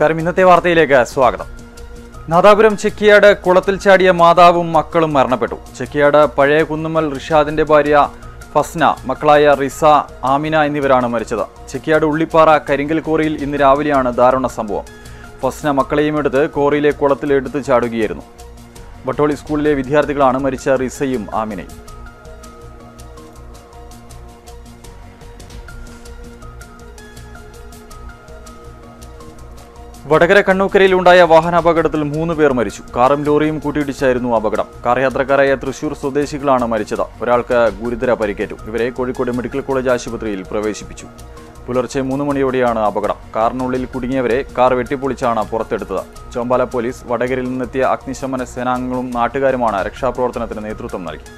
നമസ്കാരം. ഇന്നത്തെ വാർത്തയിലേക്ക് സ്വാഗതം. നാദാപുരം ചെക്കിയാട് കുളത്തിൽ ചാടിയ മാതാവും മക്കളും മരണപ്പെട്ടു. ചെക്കിയാട് പഴയ കുന്നുമ്മൽ റിഷാദിന്റെ ഭാര്യ ഫസ്ന മക്കളായ റിസ ആമിന എന്നിവരാണ് മരിച്ചത്. ചെക്കിയാട് ഉള്ളിപ്പാറ കരിങ്കൽ കോറിയിൽ ഇന്ന് രാവിലെയാണ് ദാരുണ സംഭവം. ഫസ്ന മക്കളെയും എടുത്ത് കോറിയിലെ കുളത്തിൽ എടുത്തു ചാടുകയായിരുന്നു. വട്ടോളി സ്കൂളിലെ വിദ്യാർത്ഥികളാണ് മരിച്ച റിസയും ആമിനയും. വടകര കണ്ണൂക്കരയിൽ ഉണ്ടായ വാഹനാപകടത്തിൽ മൂന്ന് പേർ മരിച്ചു. കാറും ലോറിയും കൂട്ടിയിടിച്ചായിരുന്നു അപകടം. കാർ യാത്രക്കാരായ തൃശൂർ സ്വദേശികളാണ് മരിച്ചത്. ഒരാൾക്ക് ഗുരുതര പരിക്കേറ്റു. ഇവരെ കോഴിക്കോട് മെഡിക്കൽ കോളേജ് ആശുപത്രിയിൽ പ്രവേശിപ്പിച്ചു. പുലർച്ചെ മൂന്ന് മണിയോടെയാണ് അപകടം. കാറിനുള്ളിൽ കുടുങ്ങിയവരെ കാർ വെട്ടിപ്പൊളിച്ചാണ് പുറത്തെടുത്തത്. ചോമ്പാല പോലീസ് വടകരയിൽ നിന്നെത്തിയ അഗ്നിശമന സേനാംഗങ്ങളും നാട്ടുകാരുമാണ് രക്ഷാപ്രവർത്തനത്തിന് നേതൃത്വം നൽകി.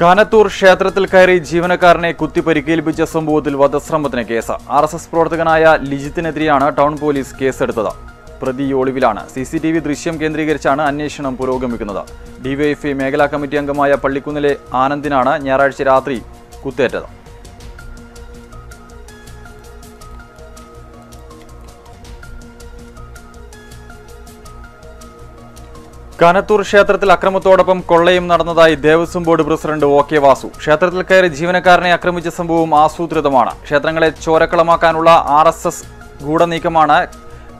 കാനത്തൂർ ക്ഷേത്രത്തിൽ കയറി ജീവനക്കാരനെ കുത്തി പരിക്കേൽപ്പിച്ച സംഭവത്തിൽ വധശ്രമത്തിന് കേസ്. ആർ എസ് എസ് പ്രവർത്തകനായ ലിജിത്തിനെതിരെയാണ് ടൗൺ പോലീസ് കേസെടുത്തത്. പ്രതി ഒളിവിലാണ്. സി സി ടി വി ദൃശ്യം കേന്ദ്രീകരിച്ചാണ് അന്വേഷണം പുരോഗമിക്കുന്നത്. ഡിവൈഎഫ്ഐ മേഖലാ കമ്മിറ്റി അംഗമായ പള്ളിക്കുന്നിലെ ആനന്ദിനാണ് ഞായറാഴ്ച രാത്രി കുത്തേറ്റത്. കാനത്തൂർ ക്ഷേത്രത്തിൽ അക്രമത്തോടൊപ്പം കൊള്ളയും നടന്നതായി Devaswom board president O K Vasu. ക്ഷേത്രത്തിൽ കയറി ജീവനക്കാരനെ ആക്രമിച്ച സംഭവം ആസൂത്രിതമാണ്. ക്ഷേത്രങ്ങളെ ചോരക്കളമാക്കാനുള്ള ആർ എസ് എസ് ഗൂഢനീക്കമാണ്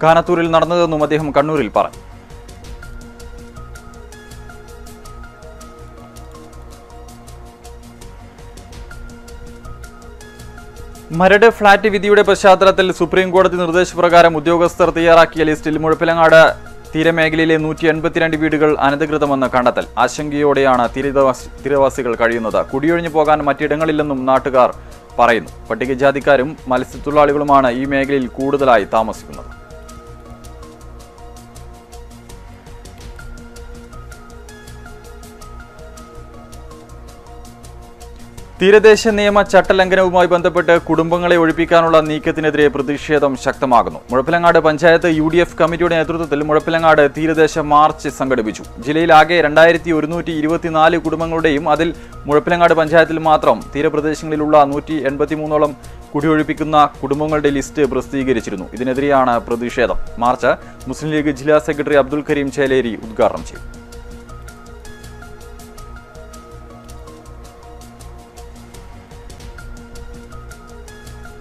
കാനത്തൂരിൽ നടന്നതെന്നും അദ്ദേഹം കണ്ണൂരിൽ പറഞ്ഞു. മരട് ഫ്ളാറ്റ് വിധിയുടെ പശ്ചാത്തലത്തിൽ സുപ്രീം കോടതി നിർദ്ദേശപ്രകാരം ഉദ്യോഗസ്ഥർ തയ്യാറാക്കിയ ലിസ്റ്റിൽ മുഴപ്പിലങ്ങാട് തീരമേഖലയിലെ നൂറ്റി എൺപത്തിരണ്ട് വീടുകൾ അനധികൃതമെന്ന് കണ്ടെത്തൽ. ആശങ്കയോടെയാണ് തീരവാസി തീരവാസികൾ കഴിയുന്നത്. കുടിയൊഴിഞ്ഞു പോകാൻ മറ്റിടങ്ങളില്ലെന്നും നാട്ടുകാർ പറയുന്നു. പട്ടികജാതിക്കാരും മത്സ്യത്തൊഴിലാളികളുമാണ് ഈ മേഖലയിൽ കൂടുതലായി താമസിക്കുന്നത്. തീരദേശ നിയമ ചട്ടലംഘനവുമായി ബന്ധപ്പെട്ട് കുടുംബങ്ങളെ ഒഴിപ്പിക്കാനുള്ള നീക്കത്തിനെതിരെ പ്രതിഷേധം ശക്തമാകുന്നു. Muzhappilangad panchayat U D F കമ്മിറ്റിയുടെ നേതൃത്വത്തിൽ മുഴപ്പിലങ്ങാട് തീരദേശ മാർച്ച് സംഘടിപ്പിച്ചു. ജില്ലയിലാകെ രണ്ടായിരത്തി ഒരുന്നൂറ്റി ഇരുപത്തിനാല് കുടുംബങ്ങളുടെയും അതിൽ മുഴപ്പിലങ്ങാട് പഞ്ചായത്തിൽ മാത്രം തീരപ്രദേശങ്ങളിലുള്ള നൂറ്റി എൺപത്തിമൂന്നോളം കുടിയൊഴിപ്പിക്കുന്ന കുടുംബങ്ങളുടെ ലിസ്റ്റ് പ്രസിദ്ധീകരിച്ചിരുന്നു. ഇതിനെതിരെയാണ് പ്രതിഷേധം. മാർച്ച് മുസ്ലിം ലീഗ് ജില്ലാ സെക്രട്ടറി അബ്ദുൽ കരീം ചേലേരി ഉദ്ഘാടനം ചെയ്തു.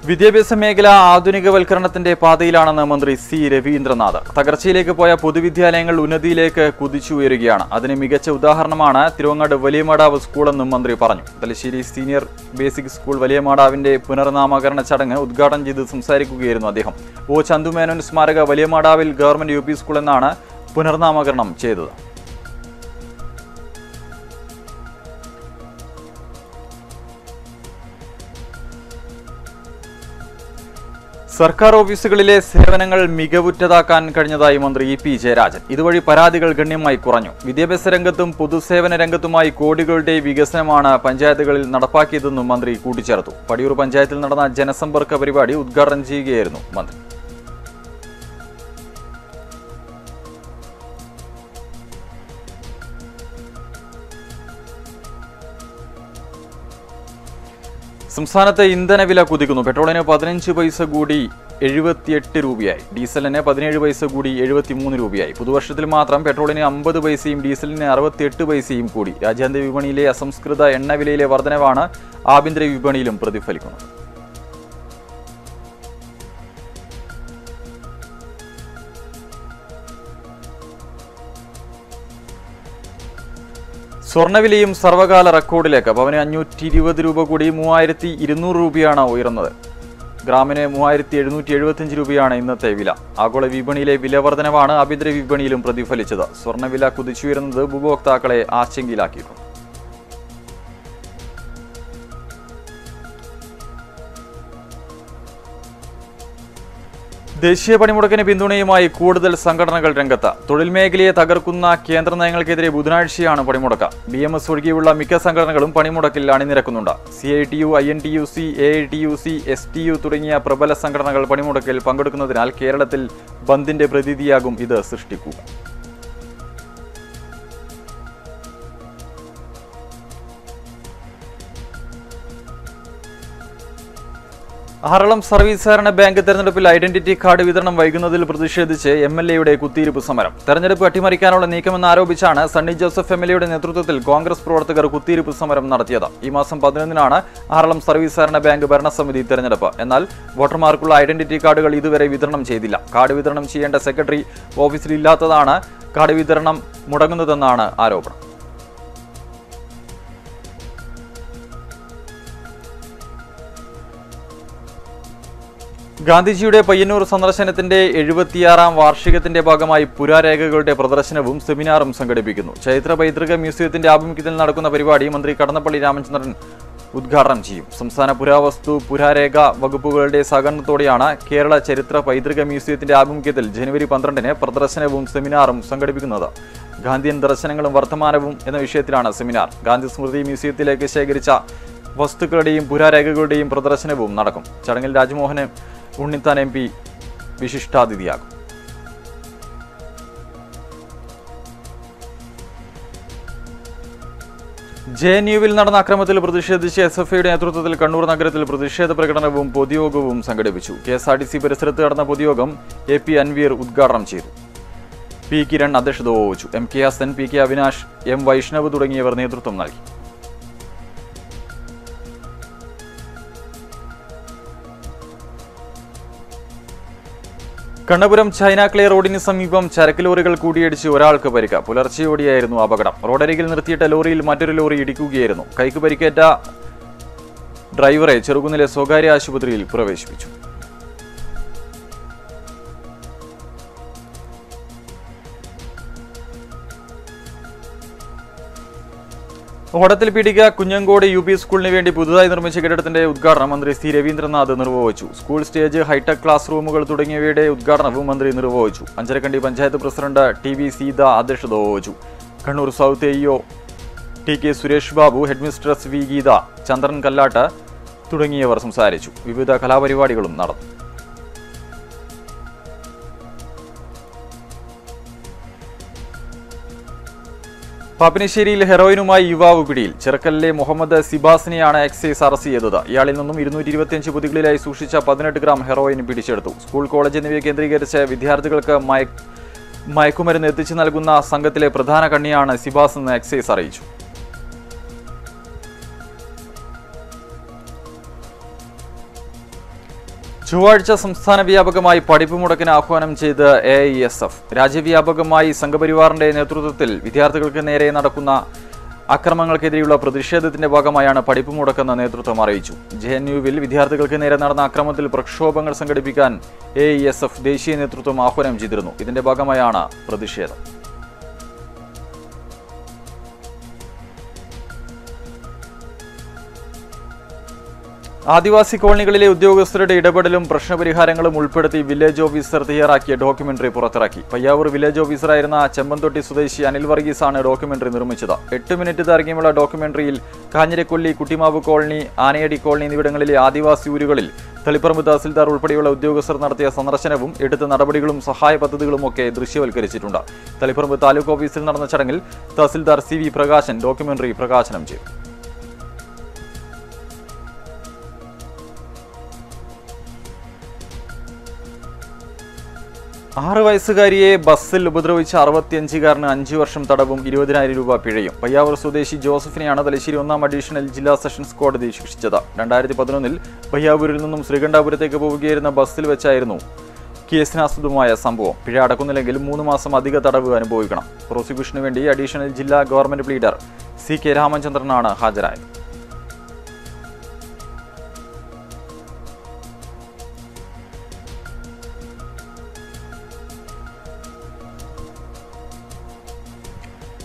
വിദ്യാഭ്യാസ മേഖല ആധുനികവൽക്കരണത്തിന്റെ പാതയിലാണെന്ന് മന്ത്രി സി രവീന്ദ്രനാഥ്. തകർച്ചയിലേക്ക് പോയ പൊതുവിദ്യാലയങ്ങൾ ഉന്നതിയിലേക്ക് കുതിച്ചുയരുകയാണ്. അതിന് മികച്ച ഉദാഹരണമാണ് തിരുവങ്ങാട് വലിയമാടാവ് സ്കൂളെന്നും മന്ത്രി പറഞ്ഞു. തലശ്ശേരി സീനിയർ ബേസിക് സ്കൂൾ വലിയമാടാവിന്റെ പുനർനാമകരണ ചടങ്ങ് ഉദ്ഘാടനം ചെയ്ത് സംസാരിക്കുകയായിരുന്നു അദ്ദേഹം. ഒ ചന്തുമേനോൻ സ്മാരക വലിയമാടാവിൽ ഗവൺമെന്റ് യു സ്കൂൾ എന്നാണ് പുനർനാമകരണം ചെയ്തത്. സർക്കാർ ഓഫീസുകളിലെ സേവനങ്ങൾ മികവുറ്റതാക്കാൻ കഴിഞ്ഞതായി മന്ത്രി ഇ പി ജയരാജൻ. ഇതുവഴി പരാതികൾ ഗണ്യമായി കുറഞ്ഞു. വിദ്യാഭ്യാസ രംഗത്തും പൊതുസേവന രംഗത്തുമായി കോടികളുടെ വികസനമാണ് പഞ്ചായത്തുകളിൽ നടപ്പാക്കിയതെന്നും മന്ത്രി കൂട്ടിച്ചേർത്തു. പടിയൂർ പഞ്ചായത്തിൽ നടന്ന ജനസമ്പർക്ക പരിപാടി ഉദ്ഘാടനം ചെയ്യുകയായിരുന്നു മന്ത്രി. സംസ്ഥാനത്ത് ഇന്ധനവില കുതിക്കുന്നു. പെട്രോളിന് പതിനഞ്ച് പൈസ കൂടി എഴുപത്തിയെട്ട് രൂപയായി. ഡീസലിന് പതിനേഴ് പൈസ കൂടി എഴുപത്തിമൂന്ന് രൂപയായി. പുതുവർഷത്തിൽ മാത്രം പെട്രോളിന് അമ്പത് പൈസയും ഡീസലിന് അറുപത്തിയെട്ട് പൈസയും കൂടി. രാജ്യാന്തര വിപണിയിലെ അസംസ്കൃത എണ്ണവിലയിലെ വർധനവാണ് ആഭ്യന്തര വിപണിയിലും പ്രതിഫലിക്കുന്നത്. സ്വർണവിലയും സർവകാല റെക്കോർഡിലേക്ക് പവന് അഞ്ഞൂറ്റി ഇരുപത് രൂപ കൂടി മൂവായിരത്തി ഇരുന്നൂറ് രൂപയാണ് ഉയർന്നത്. ഗ്രാമിന് മൂവായിരത്തി എഴുന്നൂറ്റി എഴുപത്തിയഞ്ച് രൂപയാണ് ഇന്നത്തെ വില. ആഗോള വിപണിയിലെ വില വർധനവാണ് ആഭ്യന്തര വിപണിയിലും പ്രതിഫലിച്ചത്. സ്വർണവില കുതിച്ചുയരുന്നത് ഉപഭോക്താക്കളെ ആശങ്കയിലാക്കിയിട്ടുണ്ട്. ദേശീയ പണിമുടക്കിന് പിന്തുണയുമായി കൂടുതൽ സംഘടനകൾ രംഗത്ത്. തൊഴിൽ മേഖലയെ തകർക്കുന്ന കേന്ദ്ര നയങ്ങൾക്കെതിരെ ബുധനാഴ്ചയാണ് പണിമുടക്ക്. ബി എം എസ് ഒഴികെയുള്ള മിക്ക സംഘടനകളും പണിമുടക്കിൽ അണിനിരക്കുന്നുണ്ട്. C I T U I N T U C A I T U C S T U തുടങ്ങിയ പ്രബല സംഘടനകൾ പണിമുടക്കിൽ പങ്കെടുക്കുന്നതിനാൽ കേരളത്തിൽ ബന്ദിന്റെ പ്രതീതിയാകും ഇത് സൃഷ്ടിക്കുക. ഹറളം സർവീസ് സഹകരണ ബാങ്ക് തെരഞ്ഞെടുപ്പിൽ ഐഡന്റിറ്റി കാർഡ് വിതരണം വൈകുന്നതിൽ പ്രതിഷേധിച്ച് എം എൽ എയുടെ കുത്തിയിരിപ്പ് സമരം. തെരഞ്ഞെടുപ്പ് അട്ടിമറിക്കാനുള്ള നീക്കമെന്ന് ആരോപിച്ചാണ് സണ്ണി ജോസഫ് എം എൽ എയുടെ നേതൃത്വത്തിൽ കോൺഗ്രസ് പ്രവർത്തകർ കുത്തിയിരിപ്പ് സമരം നടത്തിയത്. ഈ മാസം പതിനൊന്നിനാണ് ഹറളം സർവീസ് സഹകരണ ബാങ്ക് ഭരണസമിതി തെരഞ്ഞെടുപ്പ്. എന്നാൽ വോട്ടർമാർക്കുള്ള ഐഡന്റിറ്റി കാർഡുകൾ ഇതുവരെ വിതരണം ചെയ്തില്ല. കാർഡ് വിതരണം ചെയ്യേണ്ട സെക്രട്ടറി ഓഫീസിലില്ലാത്തതാണ് കാർഡ് വിതരണം മുടങ്ങുന്നതെന്നാണ് ആരോപണം. ഗാന്ധിജിയുടെ പയ്യന്നൂർ സന്ദർശനത്തിന്റെ എഴുപത്തിയാറാം വാർഷികത്തിന്റെ ഭാഗമായി പുരാരേഖകളുടെ പ്രദർശനവും സെമിനാറും സംഘടിപ്പിക്കുന്നു. ചരിത്ര പൈതൃക മ്യൂസിയത്തിന്റെ ആഭിമുഖ്യത്തിൽ നടക്കുന്ന പരിപാടി മന്ത്രി കടന്നപ്പള്ളി രാമചന്ദ്രൻ ഉദ്ഘാടനം ചെയ്യും. സംസ്ഥാന പുരാവസ്തു പുരാരേഖ വകുപ്പുകളുടെ സഹകരണത്തോടെയാണ് കേരള ചരിത്ര പൈതൃക മ്യൂസിയത്തിന്റെ ആഭിമുഖ്യത്തിൽ ജനുവരി പന്ത്രണ്ടിന് പ്രദർശനവും സെമിനാറും സംഘടിപ്പിക്കുന്നത്. ഗാന്ധിയൻ ദർശനങ്ങളും വർത്തമാനവും എന്ന വിഷയത്തിലാണ് സെമിനാർ. ഗാന്ധി സ്മൃതി മ്യൂസിയത്തിലേക്ക് ശേഖരിച്ച വസ്തുക്കളുടെയും പുരാരേഖകളുടെയും പ്രദർശനവും നടക്കും. ചടങ്ങിൽ രാജ്മോഹന് ഉണ്ണിത്താൻ എം പി വിശിഷ്ടാതിഥിയാകും. ജെ എൻ യുവിൽ നടന്ന അക്രമത്തിൽ പ്രതിഷേധിച്ച് എസ് എഫ് ഐയുടെ നേതൃത്വത്തിൽ കണ്ണൂർ നഗരത്തിൽ പ്രതിഷേധ പ്രകടനവും പൊതുയോഗവും സംഘടിപ്പിച്ചു. K S R T C പരിസരത്ത് നടന്ന പൊതുയോഗം എ പി അൻവീർ ഉദ്ഘാടനം ചെയ്തു. പി കിരൺ അധ്യക്ഷത വഹിച്ചു. M K Hasan P K Avinash M Vaishnav തുടങ്ങിയവർ നേതൃത്വം നൽകി. കണ്ണപുരം ചൈന ക്ലേ റോഡിന് സമീപം ചരക്ക് ലോറികൾ കൂടിയിടിച്ച് ഒരാൾക്ക് പരിക്ക്. പുലർച്ചെയോടെയായിരുന്നു അപകടം. റോഡരികിൽ നിർത്തിയിട്ട ലോറിയിൽ മറ്റൊരു ലോറി ഇടിക്കുകയായിരുന്നു. കൈക്ക് പരിക്കേറ്റ ഡ്രൈവറെ ചെറുകുന്നിലെ സ്വകാര്യ ആശുപത്രിയിൽ പ്രവേശിപ്പിച്ചു. ഓടത്തിൽ പീടിക കുഞ്ഞങ്കോട് യു പി സ്കൂളിന് വേണ്ടി പുതുതായി നിർമ്മിച്ച കെട്ടിടത്തിന്റെ ഉദ്ഘാടനം മന്ത്രി സി രവീന്ദ്രനാഥ് നിർവഹിച്ചു. സ്കൂൾ സ്റ്റേജ് ഹൈടെക് ക്ലാസ് റൂമുകൾ തുടങ്ങിയവയുടെ ഉദ്ഘാടനവും മന്ത്രി നിർവഹിച്ചു. Anjarakandy panchayat president T V Seetha അധ്യക്ഷത വഹിച്ചു. Kannur south AEO T K Suresh Babu headmistress V Geetha Chandran Kallatt തുടങ്ങിയവർ സംസാരിച്ചു. വിവിധ കലാപരിപാടികളും നടന്നു. പാപ്പിനിശ്ശേരിയിൽ ഹെറോയിനുമായി യുവാവ് പിടിയിൽ. ചെറുക്കലിലെ മുഹമ്മദ് സിബാസിനെയാണ് എക്സൈസ് അറസ്റ്റ് ചെയ്തത്. ഇയാളിൽ നിന്നും ഇരുന്നൂറ്റി ഇരുപത്തിയഞ്ച് പൊതികളിലായി സൂക്ഷിച്ച പതിനെട്ട് ഗ്രാം ഹെറോയിൻ പിടിച്ചെടുത്തു. സ്കൂൾ കോളേജ് എന്നിവയെ കേന്ദ്രീകരിച്ച് വിദ്യാർത്ഥികൾക്ക് മയക്കുമരുന്ന് എത്തിച്ചു നൽകുന്ന സംഘത്തിലെ പ്രധാന കണ്ണിയാണ് സിബാസ് എന്ന് എക്സൈസ് അറിയിച്ചു. ചൊവ്വാഴ്ച സംസ്ഥാന വ്യാപകമായി പഠിപ്പ് മുടക്കിന് ആഹ്വാനം ചെയ്ത് എ ഐ എസ് എഫ് രാജ്യവ്യാപകമായി സംഘപരിവാറിന്റെ നേതൃത്വത്തിൽ വിദ്യാർത്ഥികൾക്ക് നേരെ നടക്കുന്ന അക്രമങ്ങൾക്കെതിരെയുള്ള പ്രതിഷേധത്തിന്റെ ഭാഗമായാണ് പഠിപ്പ് മുടക്കെന്ന് നേതൃത്വം അറിയിച്ചു. ജെ എൻ യുവിൽ വിദ്യാർത്ഥികൾക്ക് നേരെ നടന്ന അക്രമത്തിൽ പ്രക്ഷോഭങ്ങൾ സംഘടിപ്പിക്കാൻ എ ഐ എസ് എഫ് ദേശീയ നേതൃത്വം ആഹ്വാനം ചെയ്തിരുന്നു. ഇതിന്റെ ഭാഗമായാണ് പ്രതിഷേധം. ആദിവാസി കോളനികളിലെ ഉദ്യോഗസ്ഥരുടെ ഇടപെടലും പ്രശ്നപരിഹാരങ്ങളും ഉൾപ്പെടുത്തി വില്ലേജ് ഓഫീസർ തയ്യാറാക്കിയ ഡോക്യുമെന്ററി പുറത്തിറക്കി. പയ്യാവൂർ വില്ലേജ് ഓഫീസറായിരുന്ന ചെമ്പന്തൊട്ടി സ്വദേശി അനിൽ വർഗീസാണ് ഡോക്യുമെന്ററി നിർമ്മിച്ചത്. എട്ട് മിനിറ്റ് ദൈർഘ്യമുള്ള ഡോക്യുമെന്ററിയിൽ കാഞ്ഞിരക്കൊല്ലി കുട്ടിമാവ് കോളനി ആനയടി കോളനി എന്നിവിടങ്ങളിലെ ആദിവാസി ഊരുകളിൽ തളിപ്പറമ്പ് തഹസിൽദാർ ഉൾപ്പെടെയുള്ള ഉദ്യോഗസ്ഥർ നടത്തിയ സന്ദർശനവും എടുത്ത നടപടികളും സഹായ പദ്ധതികളും ഒക്കെ ദൃശ്യവൽക്കരിച്ചിട്ടുണ്ട്. തളിപ്പറമ്പ് താലൂക്ക് ഓഫീസിൽ നടന്ന ചടങ്ങിൽ tahsildar C V Prakashan documentary പ്രകാശനം ചെയ്തു. ആറ് വയസ്സുകാരിയെ ബസ്സിൽ ഉപദ്രവിച്ച അറുപത്തിയഞ്ചുകാരന് അഞ്ചു വർഷം തടവും ഇരുപതിനായിരം രൂപ പിഴയും. പയ്യാവൂർ സ്വദേശി ജോസഫിനെയാണ് തലശ്ശേരി ഒന്നാം അഡീഷണൽ ജില്ലാ സെഷൻസ് കോടതി ശിക്ഷിച്ചത്. രണ്ടായിരത്തി പതിനൊന്നിൽ പയ്യാവൂരിൽ നിന്നും ശ്രീകണ്ഠാപുരത്തേക്ക് പോവുകയായിരുന്ന ബസ്സിൽ വെച്ചായിരുന്നു കേസിനാസ്പദമായ സംഭവം. പിഴ അടക്കുന്നില്ലെങ്കിൽ മൂന്ന് മാസം അധിക തടവ് അനുഭവിക്കണം. പ്രോസിക്യൂഷന് വേണ്ടി അഡീഷണൽ ജില്ലാ ഗവൺമെന്റ് പ്ലീഡർ സി കെ രാമചന്ദ്രനാണ് ഹാജരായത്.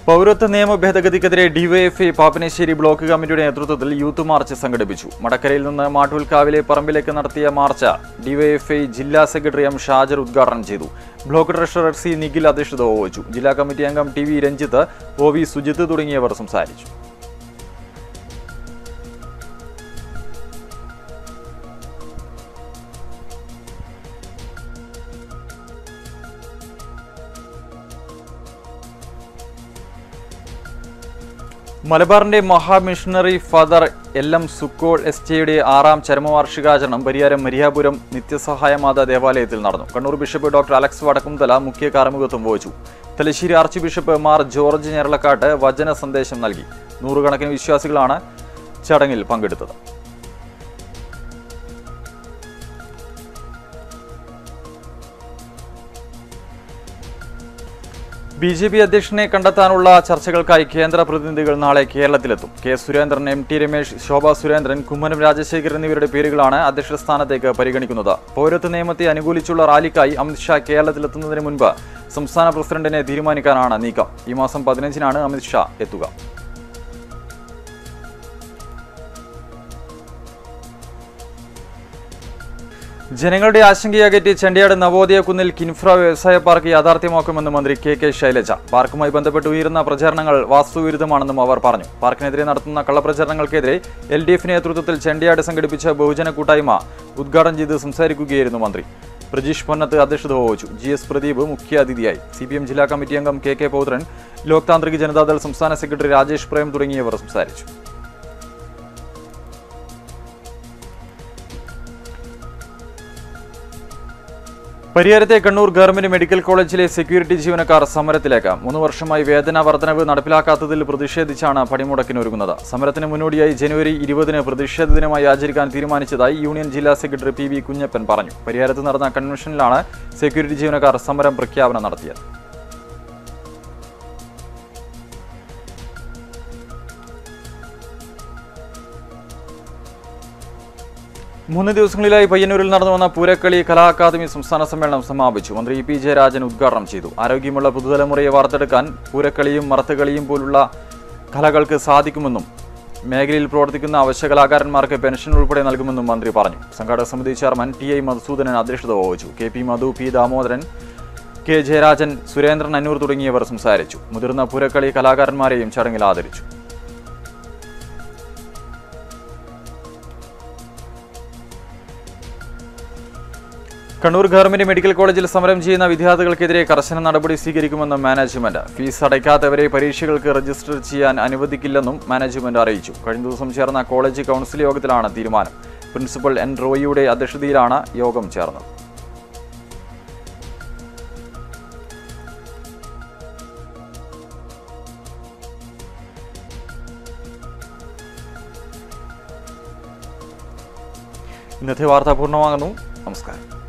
പൗരത്വ നിയമ ഭേദഗതിക്കെതിരെ ഡിവൈഎഫ്ഐ പാപ്പനശ്ശേരി ബ്ലോക്ക് കമ്മിറ്റിയുടെ നേതൃത്വത്തിൽ യൂത്ത് മാർച്ച് സംഘടിപ്പിച്ചു. മടക്കരയിൽ നിന്ന് മാട്ടൂൽക്കാവിലെ പറമ്പിലേക്ക് നടത്തിയ മാർച്ച് ഡിവൈഎഫ്ഐ ജില്ലാ സെക്രട്ടറി എം ഷാജർ ഉദ്ഘാടനം ചെയ്തു. ബ്ലോക്ക് ട്രഷറർ സി നിഖിൽ അധ്യക്ഷത വഹിച്ചു. ജില്ലാ കമ്മിറ്റി അംഗം T V Ranjith O V Sujith തുടങ്ങിയവർ സംസാരിച്ചു. മലബാറിന്റെ മഹാമിഷണറി father L M Zucol S ടിയുടെ ആറാം ചരമവാർഷികാചരണം പരിയാരം മരിയാപുരം നിത്യസഹായമാത ദേവാലയത്തിൽ നടന്നു. Kannur bishop doctor Alex Vadakkumthala മുഖ്യ കാർമ്മികത്വം വഹിച്ചു. Thalassery archbishop Mar George Njeralakatt വചന സന്ദേശം നൽകി. നൂറുകണക്കിന് വിശ്വാസികളാണ് ചടങ്ങിൽ പങ്കെടുത്തത്. ബി ജെ പി അധ്യക്ഷനെ കണ്ടെത്താനുള്ള ചർച്ചകൾക്കായി കേന്ദ്ര പ്രതിനിധികൾ നാളെ കേരളത്തിലെത്തും. K Surendran M T Ramesh Sobha Surendran Kummanam Rajasekharan എന്നിവരുടെ പേരുകളാണ് അധ്യക്ഷ സ്ഥാനത്തേക്ക് പരിഗണിക്കുന്നത്. പൗരത്വ നിയമത്തെ അനുകൂലിച്ചുള്ള റാലിക്കായി അമിത്ഷാ കേരളത്തിലെത്തുന്നതിന് മുൻപ് സംസ്ഥാന പ്രസിഡന്റിനെ തീരുമാനിക്കാനാണ് നീക്കം. ഈ മാസം പതിനഞ്ചിനാണ് അമിത്ഷാ എത്തുക. ജനങ്ങളുടെ ആശങ്കയകറ്റി ചെണ്ടിയാട് നവോദയ കുന്നിൽ കിൻഫ്ര വ്യവസായ പാർക്ക് യാഥാർത്ഥ്യമാക്കുമെന്ന് മന്ത്രി കെ കെ ശൈലജ. പാർക്കുമായി ബന്ധപ്പെട്ട് ഉയരുന്ന പ്രചാരണങ്ങൾ വാസ്തുവിരുദ്ധമാണെന്നും അവർ പറഞ്ഞു. പാർക്കിനെതിരെ നടത്തുന്ന കള്ളപ്രചാരണങ്ങൾക്കെതിരെ എൽ ഡി എഫ് നേതൃത്വത്തിൽ ചെണ്ടിയാട് സംഘടിപ്പിച്ച ബഹുജന കൂട്ടായ്മ ഉദ്ഘാടനം ചെയ്ത് സംസാരിക്കുകയായിരുന്നു മന്ത്രി. പ്രജീഷ് പൊന്നത്ത് അധ്യക്ഷത വഹിച്ചു. ജി എസ് പ്രദീപ് മുഖ്യാതിഥിയായി സി പി എം ജില്ലാ കമ്മിറ്റി അംഗം കെ കെ പൗത്രൻ ലോക്താന്ത്രിക് ജനതാദൾ സംസ്ഥാന സെക്രട്ടറി രാജേഷ് പ്രേം തുടങ്ങിയവർ സംസാരിച്ചു. പരിയാരത്തെ കണ്ണൂർ ഗവൺമെന്റ് മെഡിക്കൽ കോളേജിലെ സെക്യൂരിറ്റി ജീവനക്കാർ സമരത്തിലേക്ക്. മൂന്ന് വർഷമായി വേതന വർധനവ് നടപ്പിലാക്കാത്തതിൽ പ്രതിഷേധിച്ചാണ് പണിമുടക്കിനൊരുങ്ങുന്നത്. സമരത്തിന് മുന്നോടിയായി ജനുവരി ഇരുപതിന് പ്രതിഷേധ ദിനമായി ആചരിക്കാൻ തീരുമാനിച്ചതായി യൂണിയൻ ജില്ലാ സെക്രട്ടറി പി കുഞ്ഞപ്പൻ പറഞ്ഞു. പരിയാരത്ത് നടന്ന കൺവെൻഷനിലാണ് സെക്യൂരിറ്റി ജീവനക്കാർ സമരം പ്രഖ്യാപനം നടത്തിയത്. മൂന്ന് ദിവസങ്ങളിലായി പയ്യന്നൂരിൽ നടന്നു വന്ന പൂരക്കളി കലാ അക്കാദമി സംസ്ഥാന സമ്മേളനം സമാപിച്ചു. മന്ത്രി ഇ പി ജയരാജൻ ഉദ്ഘാടനം ചെയ്തു. ആരോഗ്യമുള്ള പുതുതലമുറയെ വാർത്തെടുക്കാൻ പൂരക്കളിയും മറത്തുകളിയും പോലുള്ള കലകൾക്ക് സാധിക്കുമെന്നും മേഖലയിൽ പ്രവർത്തിക്കുന്ന അവശ്യ കലാകാരന്മാർക്ക് പെൻഷൻ ഉൾപ്പെടെ നൽകുമെന്നും മന്ത്രി പറഞ്ഞു. സംഘാടക സമിതി ചെയർമാൻ ടി ഐ മധുസൂദനൻ അധ്യക്ഷത വഹിച്ചു. K P Madhu P Damodaran K Jayarajan Surendran Annur തുടങ്ങിയവർ സംസാരിച്ചു. മുതിർന്ന പൂരക്കളി കലാകാരന്മാരെയും ചടങ്ങിൽ ആദരിച്ചു. കണ്ണൂർ ഗവൺമെന്റ് മെഡിക്കൽ കോളേജിൽ സമരം ചെയ്യുന്ന വിദ്യാർത്ഥികൾക്കെതിരെ കർശന നടപടി സ്വീകരിക്കുമെന്ന് മാനേജ്മെന്റ്. ഫീസ് അടയ്ക്കാത്തവരെ പരീക്ഷകൾക്ക് രജിസ്റ്റർ ചെയ്യാൻ അനുവദിക്കില്ലെന്നും മാനേജ്മെന്റ് അറിയിച്ചു. കഴിഞ്ഞ ദിവസം ചേർന്ന കോളേജ് കൗൺസിൽ യോഗത്തിലാണ് തീരുമാനം. Principal N. റോയിയുടെ അധ്യക്ഷതയിലാണ് യോഗം ചേർന്നത്. ഇന്നത്തെ വാർത്ത പൂർണമാകുന്നു. നമസ്കാരം.